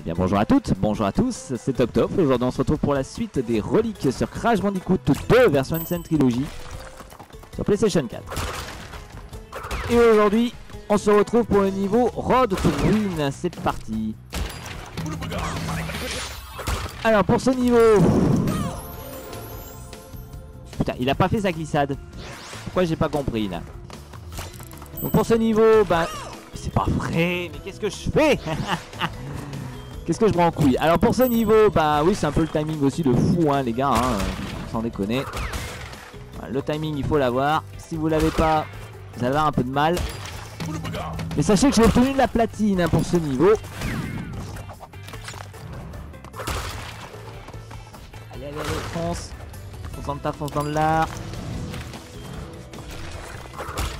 Eh bien bonjour à toutes, bonjour à tous, c'est Top Aujourd'hui on se retrouve pour la suite des reliques sur Crash Bandicoot 2 version Insane Trilogy sur PlayStation 4. Et aujourd'hui on se retrouve pour le niveau Road to Win, c'est parti. Alors pour ce niveau... Putain, il a pas fait sa glissade. Pourquoi j'ai pas compris là? Donc pour ce niveau, bah... C'est pas vrai, mais qu'est-ce que je fais? Qu'est-ce que je prends en couille Alors pour ce niveau, bah oui c'est un peu le timing aussi de fou hein les gars, hein, sans déconner. le timing il faut l'avoir. Si vous l'avez pas, vous allez avoir un peu de mal. Mais sachez que j'ai obtenu de la platine hein, pour ce niveau. Allez, allez, allez, fonce. Fonce dans le tas, fonce dans le lard.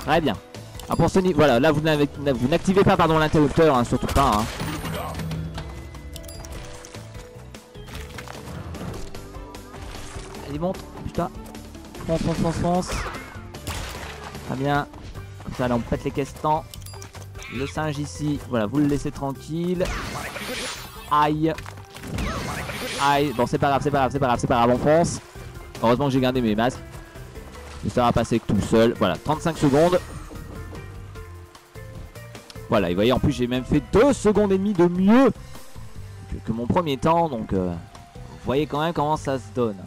Très bien. Alors pour ce niveau, voilà, là vous n'activez pas l'interrupteur, hein, surtout pas. Hein. Allez monte, putain. Fonce, fonce, fonce, fonce. Très bien. Comme ça là on pète les caisses temps. Le singe ici, voilà, vous le laissez tranquille. Aïe. Aïe. Bon c'est pas grave, c'est pas grave, c'est pas grave, c'est pas grave, on fonce. Heureusement que j'ai gardé mes masques. Ça va passer tout seul. Voilà, 35 secondes. Voilà, et vous voyez, en plus, j'ai même fait 2 secondes et demie de mieux que, mon premier temps. Donc, euh, vous voyez quand même comment ça se donne.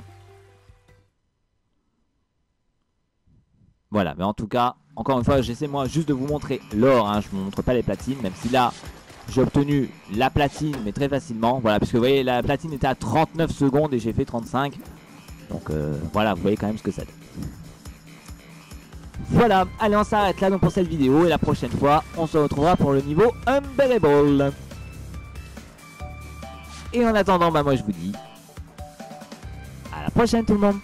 Voilà, mais en tout cas, encore une fois, j'essaie moi juste de vous montrer l'or. Hein. Je ne vous montre pas les platines, même si là, j'ai obtenu la platine, mais très facilement. Voilà, puisque vous voyez, la platine était à 39 secondes et j'ai fait 35. Donc euh, voilà, vous voyez quand même ce que ça donne. Voilà, allez on s'arrête là donc pour cette vidéo et la prochaine fois on se retrouvera pour le niveau Unbearable. Et en attendant, bah moi je vous dis à la prochaine tout le monde